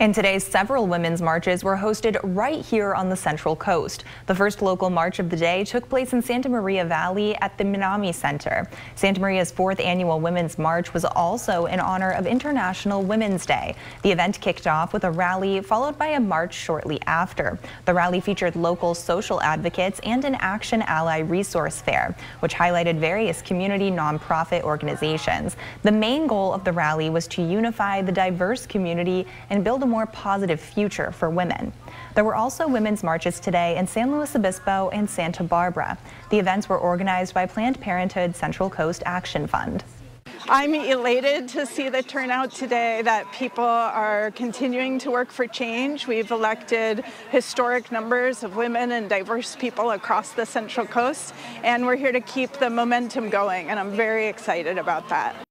And today's several women's marches were hosted right here on the Central Coast. The first local march of the day took place in Santa Maria Valley at the Minami Center. Santa Maria's fourth annual Women's March was also in honor of International Women's Day. The event kicked off with a rally followed by a march shortly after. The rally featured local social advocates and an Action Ally resource fair, which highlighted various community nonprofit organizations. The main goal of the rally was to unify the diverse community and build a more positive future for women. There were also women's marches today in San Luis Obispo and Santa Barbara. The events were organized by Planned Parenthood Central Coast Action Fund. I'm elated to see the turnout today that people are continuing to work for change. We've elected historic numbers of women and diverse people across the Central Coast, and we're here to keep the momentum going, and I'm very excited about that.